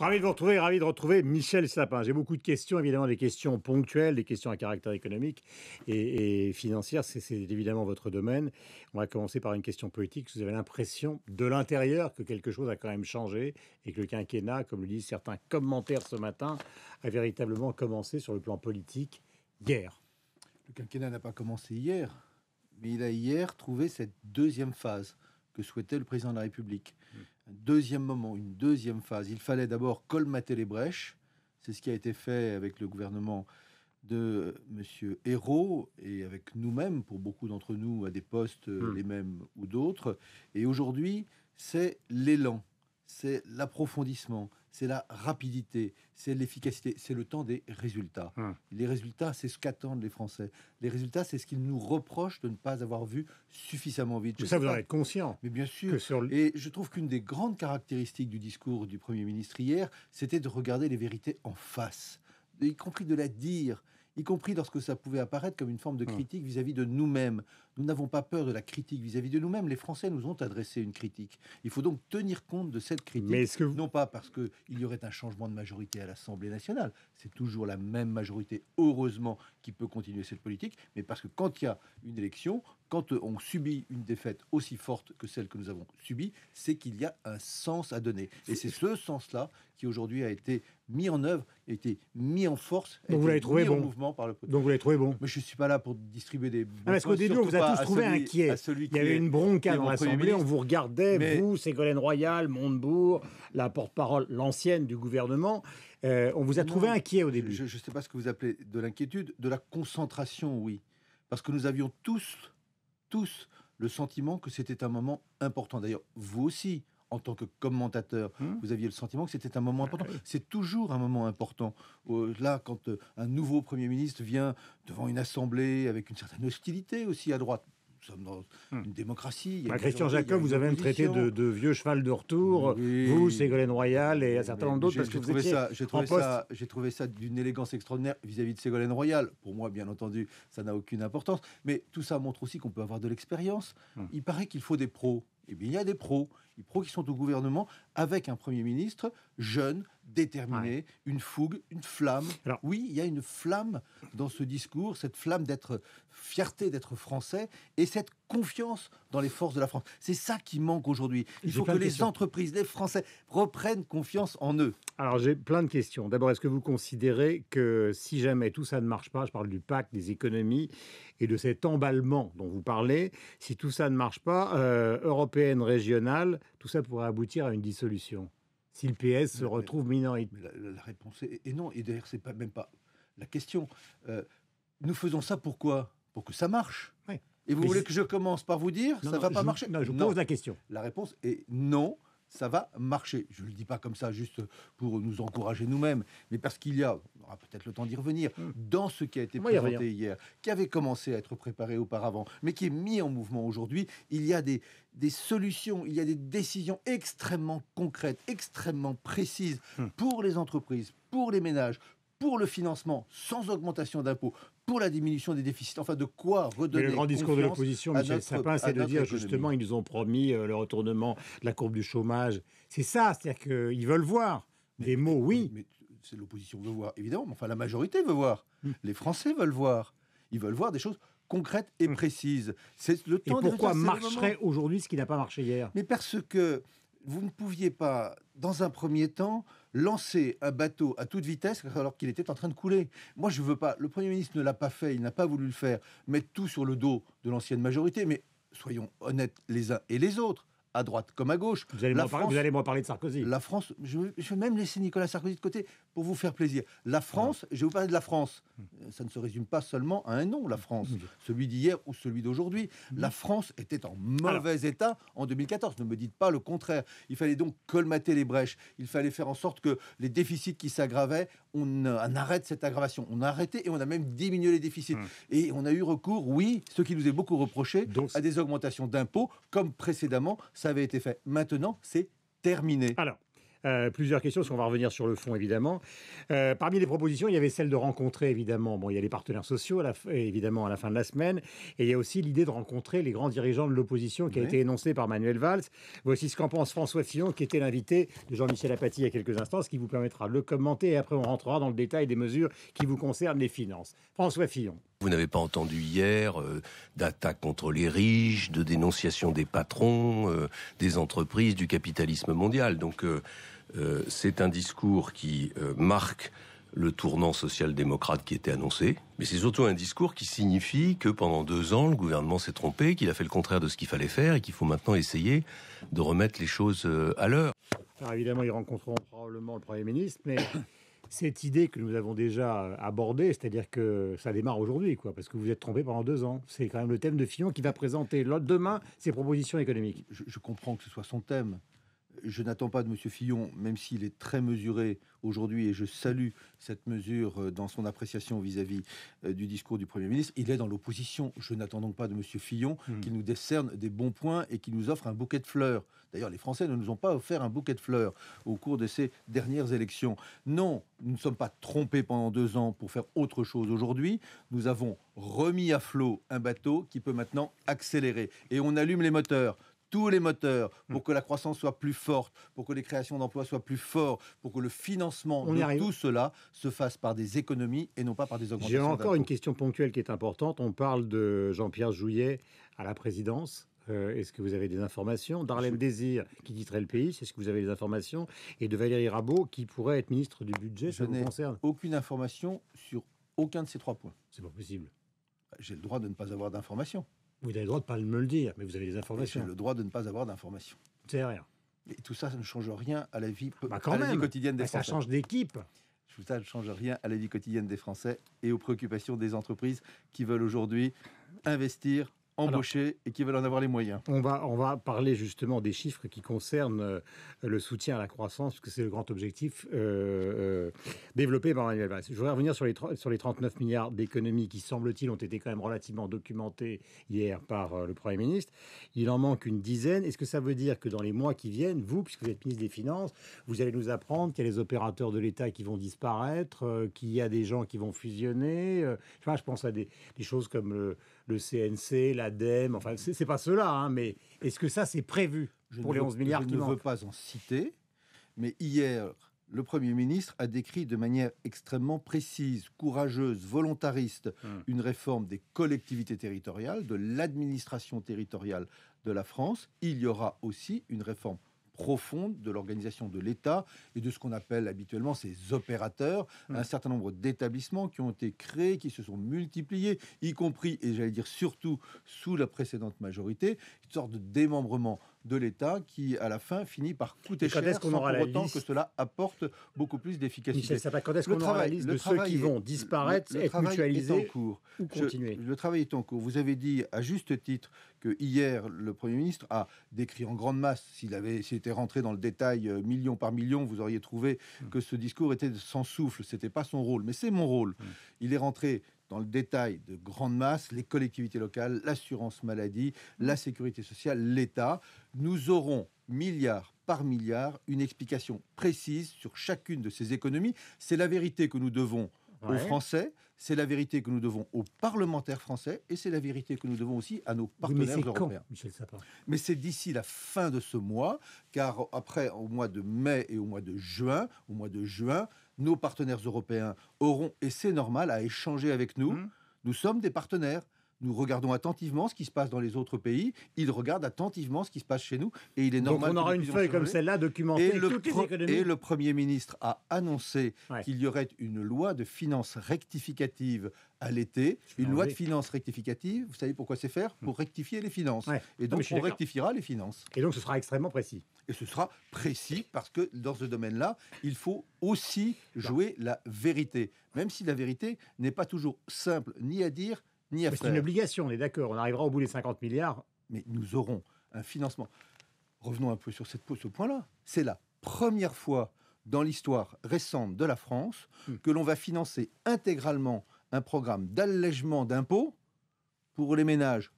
Ravi de vous retrouver, ravi de retrouver Michel Sapin. J'ai beaucoup de questions, évidemment des questions ponctuelles, des questions à caractère économique et, et financière. C'est évidemment votre domaine. On va commencer par une question politique. Vous avez l'impression de l'intérieur que quelque chose a quand même changé et que le quinquennat, comme le disent certains commentaires ce matin, a véritablement commencé sur le plan politique. Guerre. Le quinquennat n'a pas commencé hier, mais il a hier trouvé cette deuxième phase que souhaitait le président de la République. Un deuxième moment, une deuxième phase. Il fallait d'abord colmater les brèches. C'est ce qui a été fait avec le gouvernement de M. Hérault et avec nous-mêmes, pour beaucoup d'entre nous, à des postes euh, les mêmes ou d'autres. Et aujourd'hui, c'est l'élan, c'est l'approfondissement, c'est la rapidité, c'est l'efficacité, c'est le temps des résultats. Hum. Les résultats, c'est ce qu'attendent les Français. Les résultats, c'est ce qu'ils nous reprochent de ne pas avoir vu suffisamment vite. Je Mais ça, vous en êtes conscient. mais bien sûr. Que sur le- Et je trouve qu'une des grandes caractéristiques du discours du Premier ministre hier, c'était de regarder les vérités en face, y compris de la dire, y compris lorsque ça pouvait apparaître comme une forme de critique vis-à-vis de nous-mêmes. Nous n'avons pas peur de la critique vis-à-vis de nous-mêmes. Les Français nous ont adressé une critique. Il faut donc tenir compte de cette critique. Mais est-ce que vous- Non pas parce qu'il y aurait un changement de majorité à l'Assemblée nationale, c'est toujours la même majorité, heureusement, qui peut continuer cette politique, mais parce que quand il y a une élection, quand on subit une défaite aussi forte que celle que nous avons subie, c'est qu'il y a un sens à donner. Et c'est ce sens-là qui aujourd'hui a été mis en œuvre, a été mis en force, a Donc vous l'avez trouvé mis en bon. mouvement par le Donc vous l'avez trouvé bon. mais je ne suis pas là pour distribuer des. Ah, parce qu'au début, on vous a pas tous à trouvé inquiets. à Il y avait une bronca dans l'Assemblée, on vous regardait, Mais- vous, Ségolène Royal, Montebourg, la porte-parole, l'ancienne du gouvernement. Euh, on vous a trouvé inquiet au début. Je ne sais pas ce que vous appelez de l'inquiétude, de la concentration, oui. Parce que nous avions tous, tous, le sentiment que c'était un moment important. D'ailleurs, vous aussi, en tant que commentateur, Hmm. vous aviez le sentiment que c'était un moment important. C'est toujours un moment important. Euh, là, quand euh, un nouveau Premier ministre vient devant une assemblée avec une certaine hostilité aussi à droite, nous sommes dans Hmm. une démocratie. Bah, Christian Jacob, vous avez même traité de, de vieux cheval de retour, Oui. vous, Ségolène Royal et un certain nombre d'autres, parce que vous trouvé étiez ça, j'ai trouvé ça, j'ai trouvé ça d'une élégance extraordinaire vis-à-vis de Ségolène Royal. Pour moi, bien entendu, ça n'a aucune importance. Mais tout ça montre aussi qu'on peut avoir de l'expérience. Hum. Il paraît qu'il faut des pros. Eh il y a des pros. Les pros qui sont au gouvernement avec un Premier ministre jeune, déterminé, une fougue, une flamme. Alors- oui, il y a une flamme dans ce discours, cette flamme d'être fierté d'être français et cette confiance dans les forces de la France. C'est ça qui manque aujourd'hui. Il faut que les questions. entreprises, les Français reprennent confiance en eux. Alors j'ai plein de questions. D'abord, est-ce que vous considérez que si jamais tout ça ne marche pas, je parle du pacte, des économies et de cet emballement dont vous parlez, si tout ça ne marche pas, euh, européenne, régionale, tout ça pourrait aboutir à une dissolution? Si le PS se retrouve minoritaire. La, la- réponse est, non. Et d'ailleurs, c'est pas même pas la question. Euh, nous faisons ça pourquoi Pour que ça marche. Oui. Et vous Mais voulez que je commence par vous dire Non, ça non, va pas je- marcher? Non, je vous pose la question. La réponse est non. Ça va marcher. Je ne le dis pas comme ça juste pour nous encourager nous-mêmes, mais parce qu'il y a, on aura peut-être le temps d'y revenir, dans ce qui a été Hmm. Moi, présenté hier, qui avait commencé à être préparé auparavant, mais qui est mis en mouvement aujourd'hui, il y a des, des solutions, il y a des décisions extrêmement concrètes, extrêmement précises Hmm. pour les entreprises, pour les ménages, pour le financement sans augmentation d'impôts, pour la diminution des déficits, enfin de quoi Mais redonner le grand discours de l'opposition, Michel notre- Sapin, c'est de dire économie. justement, ils nous ont promis euh, le retournement de la courbe du chômage. C'est ça, c'est-à-dire qu'ils veulent voir. Des mots, oui. Mais c'est l'opposition veut voir, évidemment. Mais enfin, la majorité veut voir. Hmm. Les Français veulent voir. Ils veulent voir des choses concrètes et précises. C'est le Et temps des pourquoi marcherait aujourd'hui ce qui n'a pas marché hier? Mais parce que vous ne pouviez pas, dans un premier temps, lancer un bateau à toute vitesse alors qu'il était en train de couler. Moi, je veux pas. Le Premier ministre ne l'a pas fait, il n'a pas voulu le faire. Mettre tout sur le dos de l'ancienne majorité, mais soyons honnêtes les uns et les autres, à droite comme à gauche. vous allez, La m'en parler, parler de Sarkozy. la France, je vais, je vais même laisser Nicolas Sarkozy de côté pour vous faire plaisir. La France, je vais vous parler de la France. Euh, Ça ne se résume pas seulement à un nom, la France. Celui d'hier ou celui d'aujourd'hui. La France était en mauvais état en 2014. Ne me dites pas le contraire. Il fallait donc colmater les brèches. Il fallait faire en sorte que les déficits qui s'aggravaient, on, on arrête cette aggravation. On a arrêté et on a même diminué les déficits. Et on a eu recours, oui, ce qui nous est beaucoup reproché, Donc- à des augmentations d'impôts, comme précédemment ça avait été fait. Maintenant, c'est terminé. Alors, Euh, plusieurs questions, parce qu'on va revenir sur le fond, évidemment. Euh, parmi les propositions, il y avait celle de rencontrer, évidemment, bon, il y a les partenaires sociaux, évidemment, à la fin de la semaine, et il y a aussi l'idée de rencontrer les grands dirigeants de l'opposition qui a été énoncée par Manuel Valls. Voici ce qu'en pense François Fillon, qui était l'invité de Jean-Michel Apathy il y a quelques instants, ce qui vous permettra de le commenter, et après on rentrera dans le détail des mesures qui vous concernent les finances. François Fillon. Vous n'avez pas entendu hier euh, d'attaques contre les riches, de dénonciation des patrons, euh, des entreprises, du capitalisme mondial. Donc euh, c'est un discours qui marque le tournant social-démocrate qui était annoncé, mais c'est surtout un discours qui signifie que pendant deux ans, le gouvernement s'est trompé, qu'il a fait le contraire de ce qu'il fallait faire et qu'il faut maintenant essayer de remettre les choses à l'heure. Alors évidemment, ils rencontreront probablement le Premier ministre, mais cette idée que nous avons déjà abordée, c'est-à-dire que ça démarre aujourd'hui, quoi, parce que vous êtes trompé pendant deux ans. C'est quand même le thème de Fillon qui va présenter demain ses propositions économiques. je comprends que ce soit son thème je n'attends pas de M. Fillon, même s'il est très mesuré aujourd'hui, et je salue cette mesure euh, dans son appréciation vis-à-vis euh, du discours du Premier ministre, il est dans l'opposition. Je n'attends donc pas de M. Fillon hmm. qu'il nous décerne des bons points et qu'il nous offre un bouquet de fleurs. D'ailleurs, les Français ne nous ont pas offert un bouquet de fleurs au cours de ces dernières élections. Non, nous ne sommes pas trompés pendant deux ans pour faire autre chose aujourd'hui. Nous avons remis à flot un bateau qui peut maintenant accélérer. Et on allume les moteurs tous les moteurs pour hmm. que la croissance soit plus forte, pour que les créations d'emplois soient plus fortes, pour que le financement de tout cela se fasse par des économies et non pas par des augmentations. J'ai encore une question ponctuelle qui est importante. On parle de Jean-Pierre Jouyet à la présidence. Euh, est-ce que vous avez des informations? Darlene Désir, qui titrait le pays, est-ce que vous avez des informations? Et de Valérie Rabault, qui pourrait être ministre du Budget, ça vous concerne? aucune information sur aucun de ces trois points. C'est pas possible. J'ai le droit de ne pas avoir d'informations. Vous avez le droit de ne pas me le dire, mais vous avez des informations. J'ai le droit de ne pas avoir d'informations. C'est rien. Et tout ça, ça ne change rien à la vie, bah, quotidienne des bah, Français. Ça change d'équipe. Tout ça ne change rien à la vie quotidienne des Français et aux préoccupations des entreprises qui veulent aujourd'hui investir embaucher et qui veulent en avoir les moyens. On va, on va parler justement des chiffres qui concernent euh, le soutien à la croissance, parce que c'est le grand objectif euh, euh, développé par Manuel Valls. Je voudrais revenir sur les, sur les 39 milliards d'économies qui, semble-t-il, ont été quand même relativement documentés hier par le Premier ministre. Il en manque une dizaine. Est-ce que ça veut dire que dans les mois qui viennent, vous, puisque vous êtes ministre des Finances, vous allez nous apprendre qu'il y a les opérateurs de l'État qui vont disparaître, qu'il y a des gens qui vont fusionner Je pense à des, des choses comme le le CNC, l'ADEME, enfin, c'est pas cela, hein, mais est-ce que ça, c'est prévu pour les 11 milliards qui manquent Je ne veux pas en citer, mais hier, le Premier ministre a décrit de manière extrêmement précise, courageuse, volontariste, hum. une réforme des collectivités territoriales, de l'administration territoriale de la France. Il y aura aussi une réforme profonde de l'organisation de l'État et de ce qu'on appelle habituellement ces opérateurs, mmh. un certain nombre d'établissements qui ont été créés, qui se sont multipliés, y compris, et j'allais dire surtout, sous la précédente majorité, une sorte de démembrement de l'État qui, à la fin, finit par coûter cher sans pour autant que cela apporte beaucoup plus d'efficacité. quand est-ce qu'on aura la liste de ceux qui vont disparaître, le, être mutualisés en cours. ou continuer? Le travail est en cours. Vous avez dit, à juste titre, que hier, le Premier ministre a décrit en grande masse, s'il avait s'était rentré dans le détail euh, million par million, vous auriez trouvé hmm. que ce discours était sans souffle. C'était pas son rôle, mais c'est mon rôle. Hmm. Il est rentré dans le détail de grande masse, les collectivités locales, l'assurance maladie, la sécurité sociale, l'État. Nous aurons milliard par milliard une explication précise sur chacune de ces économies. C'est la vérité que nous devons aux Français, c'est la vérité que nous devons aux parlementaires français et c'est la vérité que nous devons aussi à nos partenaires européens. Michel Sapin? Mais c'est d'ici la fin de ce mois, car après, au mois de mai et au mois de juin, au mois de juin, nos partenaires européens auront, et c'est normal, à échanger avec nous. Mmh. Nous sommes des partenaires. Nous regardons attentivement ce qui se passe dans les autres pays. Ils regardent attentivement ce qui se passe chez nous. Et il est normal. Donc on aura une feuille comme celle-là documentée et le, toutes les économies. Et le Premier ministre a annoncé qu'il y aurait une loi de finances rectificative à l'été. Une loi de finances rectificative, vous savez pourquoi c'est faire? Pour rectifier les finances. Et donc on rectifiera les finances. Et donc ce sera extrêmement précis. Et ce sera précis parce que dans ce domaine-là, il faut aussi jouer la vérité. Même si la vérité n'est pas toujours simple ni à dire ni à faire. C'est une obligation, on est d'accord. On arrivera au bout des 50 milliards. Mais nous aurons un financement. Revenons un peu sur cette, ce point-là. C'est la première fois dans l'histoire récente de la France hmm. que l'on va financer intégralement un programme d'allègement d'impôts pour les ménages,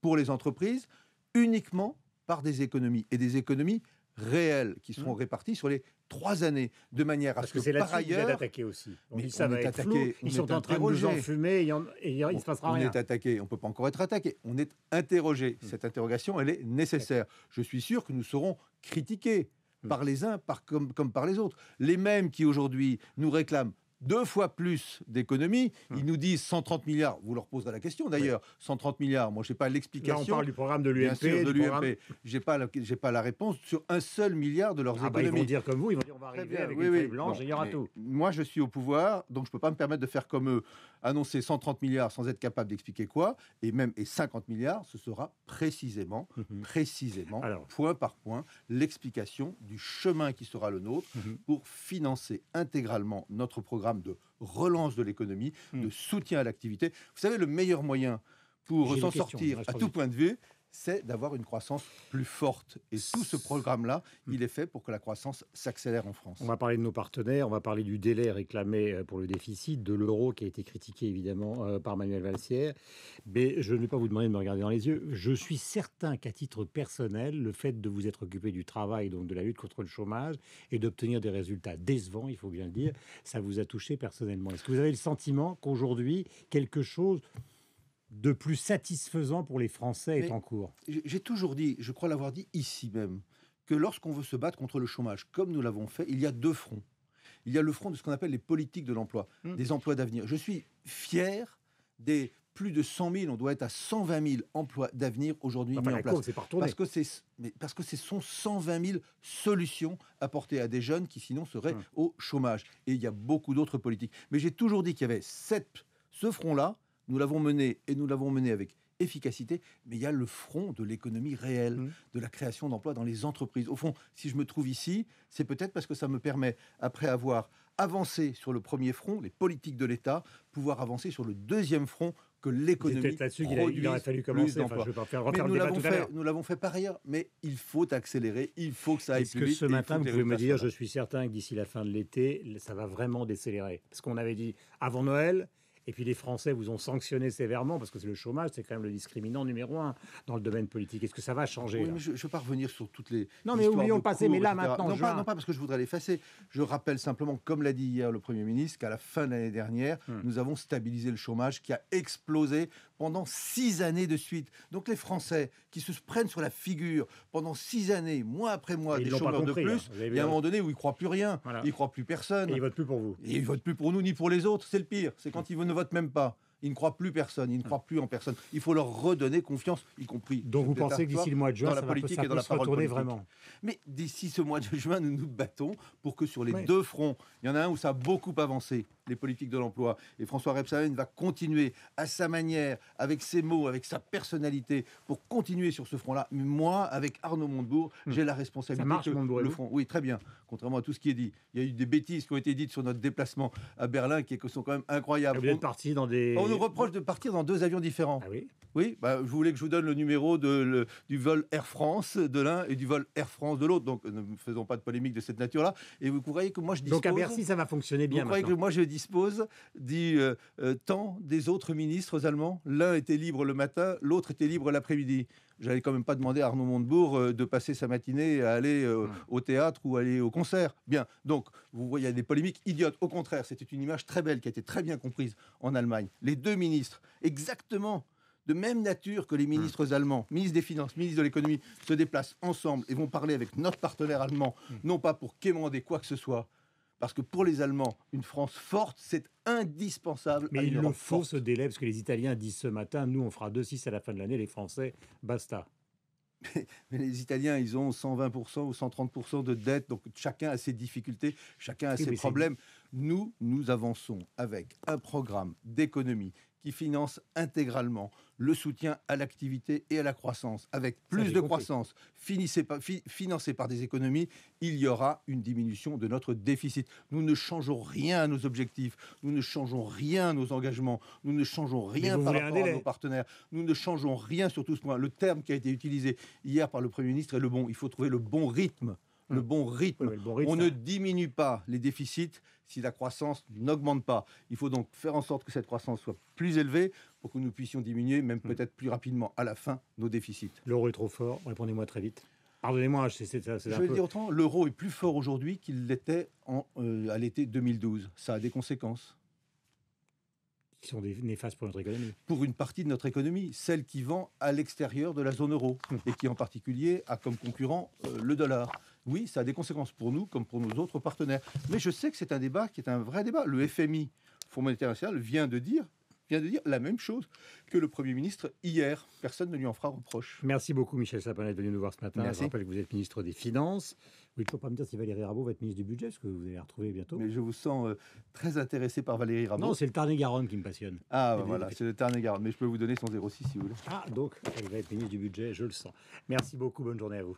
pour les entreprises, uniquement par des économies et des économies réels qui seront répartis sur les trois années, de manière à Parce ce que c'est que par vous êtes ailleurs, attaqué aussi. On Mais dit ça on va être attaqué, flou, on ils sont en train de nous enfumer et il y en- et il se passera on rien. est attaqué, on peut pas encore être attaqué, on est interrogé. Hmm. Cette interrogation, elle est nécessaire. Je suis sûr que nous serons critiqués Hmm. par les uns par, comme, comme par les autres. Les mêmes qui aujourd'hui nous réclament deux fois plus d'économies, Hmm. ils nous disent 130 milliards. Vous leur poserez la question d'ailleurs. 130 milliards, moi je n'ai pas Là, on l'explication. parle du programme de Bien l'UMP. sûr, de l'UMP. J'ai pas, la- j'ai pas la réponse sur un seul milliard de leurs Ah bah, ils vont économies. dire comme vous, ils vont dire on va arriver bien, avec oui, une oui. feuille blanche Bon, et il y aura tout. Moi, je suis au pouvoir, donc je ne peux pas me permettre de faire comme eux, annoncer 130 milliards sans être capable d'expliquer quoi, et même et 50 milliards, ce sera précisément, Mhm. précisément, Alors. point par point, l'explication du chemin qui sera le nôtre Mhm. pour financer intégralement notre programme de relance de l'économie, Mhm. de soutien à l'activité. Vous savez, le meilleur moyen pour s'en sortir à tout point de vue, c'est d'avoir une croissance plus forte. Et tout ce programme-là, Mhm. il est fait pour que la croissance s'accélère en France. On va parler de nos partenaires, on va parler du délai réclamé euh, pour le déficit, de l'euro qui a été critiqué évidemment euh, par Manuel Valsière. Mais je ne vais pas vous demander de me regarder dans les yeux. Je suis certain qu'à titre personnel, le fait de vous être occupé du travail, donc de la lutte contre le chômage, et d'obtenir des résultats décevants, il faut bien le dire, ça vous a touché personnellement. Est-ce que vous avez le sentiment qu'aujourd'hui, quelque chose de plus satisfaisant pour les Français est en cours J'ai toujours dit, je crois l'avoir dit ici même, que lorsqu'on veut se battre contre le chômage, comme nous l'avons fait, il y a deux fronts. Il y a le front de ce qu'on appelle les politiques de l'emploi, Hmm. des emplois d'avenir. Je suis fier des plus de 100 000, on doit être à 120 000 emplois d'avenir aujourd'hui mis en la place. Parce que, c'est, mais parce que ce sont 120 000 solutions apportées à des jeunes qui sinon seraient Hum. au chômage. Et il y a beaucoup d'autres politiques. Mais j'ai toujours dit qu'il y avait cette, ce front-là, nous l'avons mené et nous l'avons mené avec efficacité, mais il y a le front de l'économie réelle, Hum. de la création d'emplois dans les entreprises. Au fond, si je me trouve ici, c'est peut-être parce que ça me permet, après avoir avancé sur le premier front, les politiques de l'État, pouvoir avancer sur le deuxième front, que l'économie là-dessus qu'il il aurait fallu commencer. Enfin, je vais pas faire Mais nous l'avons fait, nous l'avons fait par ailleurs, mais il faut accélérer, il faut que ça aille plus que vite. ce matin, vous pouvez me dire, je suis certain que d'ici la fin de l'été, ça va vraiment décélérer Parce qu'on avait dit avant Noël, et puis les Français vous ont sanctionné sévèrement, parce que c'est le chômage, c'est quand même le discriminant numéro un dans le domaine politique. Est-ce que ça va changer Oui, là mais je ne veux pas revenir sur toutes les. Non, mais oublions le passé, mais là, etc. maintenant, Non juin. pas, non pas parce que je voudrais l'effacer. Je rappelle simplement, comme l'a dit hier le Premier ministre, qu'à la fin de l'année dernière, Hmm. nous avons stabilisé le chômage qui a explosé pendant six années de suite. Donc les Français qui se prennent sur la figure pendant six années, mois après mois, Et des chômeurs compris, de hein. plus, avez il y a un hein. moment donné où ils ne croient plus rien, Voilà. ils ne croient plus personne. Et ils votent plus pour vous. Et ils votent plus pour nous ni pour les autres. C'est le pire. C'est quand ils ne votent même pas. Ils ne croient plus personne. Ils ne croient plus en personne. Il faut leur redonner confiance, y compris. Donc vous pensez que d'ici le mois de juin, dans la va, politique ça et dans la se parole retourner politique. vraiment Mais d'ici ce mois de juin, nous nous battons pour que sur les deux fronts, il y en a un où ça a beaucoup avancé, les politiques de l'emploi. Et François Rebsamen va continuer à sa manière, avec ses mots, avec sa personnalité, pour continuer sur ce front-là. Mais moi, avec Arnaud Montebourg, j'ai la responsabilité. Hmm. Ça marche, que Montebourg et le front. Oui, très bien. Contrairement à tout ce qui est dit. Il y a eu des bêtises qui ont été dites sur notre déplacement à Berlin qui sont quand même incroyables. Vous êtes On, parti dans des. on nous reproche de partir dans deux avions différents. Ah oui Oui, bah, je voulais que je vous donne le numéro de, le- du vol Air France de l'un et du vol Air France de l'autre. Donc, ne faisons pas de polémique de cette nature-là. Et vous croyez que moi, je dispose... Donc à Bercy, ça va fonctionner bien vous croyez maintenant. que moi, je dispose du euh, euh, temps des autres ministres allemands? L'un était libre le matin, l'autre était libre l'après-midi. J'allais quand même pas demander à Arnaud Montebourg euh, de passer sa matinée à aller Hmm. au théâtre ou aller au concert. Bien, donc vous voyez, il y a des polémiques idiotes. Au contraire, c'était une image très belle qui a été très bien comprise en Allemagne. Les deux ministres, exactement de même nature que les ministres allemands, ministre des Finances, ministre de l'économie, se déplacent ensemble et vont parler avec notre partenaire allemand, non pas pour quémander quoi que ce soit, parce que pour les Allemands, une France forte, c'est indispensable. Mais il nous faut ce délai, parce que les Italiens disent ce matin, nous on fera 2-6 à la fin de l'année, les Français, basta. Mais les Italiens, ils ont 120% ou 130% de dette, donc chacun a ses difficultés, chacun a Oui, ses problèmes. Nous, nous avançons avec un programme d'économie qui finance intégralement le soutien à l'activité et à la croissance. Avec plus de croissance par- fi- financée par des économies, il y aura une diminution de notre déficit. Nous ne changeons rien à nos objectifs, nous ne changeons rien à nos engagements, nous ne changeons rien par rapport à nos partenaires. Nous ne changeons rien sur tout ce point. Le terme qui a été utilisé hier par le Premier ministre est le bon. Il faut trouver le bon rythme. Le Hum. bon rythme. Oui, mais le bon rythme, On ça- ne diminue pas les déficits si la croissance n'augmente pas. Il faut donc faire en sorte que cette croissance soit plus élevée pour que nous puissions diminuer, même Hum. peut-être plus rapidement à la fin, nos déficits. L'euro est trop fort, répondez-moi très vite. Pardonnez-moi, c'est Je vais peu... dire autrement, l'euro est plus fort aujourd'hui qu'il l'était euh, à l'été 2012. Ça a des conséquences qui sont des- néfastes pour notre économie. pour une partie de notre économie, celle qui vend à l'extérieur de la zone euro et qui en particulier a comme concurrent euh, le dollar. Oui, ça a des conséquences pour nous comme pour nos autres partenaires. Mais je sais que c'est un débat qui est un vrai débat. Le FMI, Fonds monétaire international, vient de dire vient de dire la même chose que le Premier ministre hier. Personne ne lui en fera reproche. Merci beaucoup, Michel Sapin, d'être venu nous voir ce matin. Merci. Je rappelle que vous êtes ministre des Finances. Vous ne toujours pas me dire si Valérie Rabault va être ministre du Budget, parce que vous allez la retrouver bientôt. Mais je vous sens euh, très intéressé par Valérie Rabault. Non, c'est le Tarn-et-Garonne qui me passionne. ah, voilà, c'est le Tarn-et-Garonne. Mais je peux vous donner son 06 si vous voulez. Ah, donc, elle va être ministre du Budget, je le sens. Merci beaucoup, bonne journée à vous.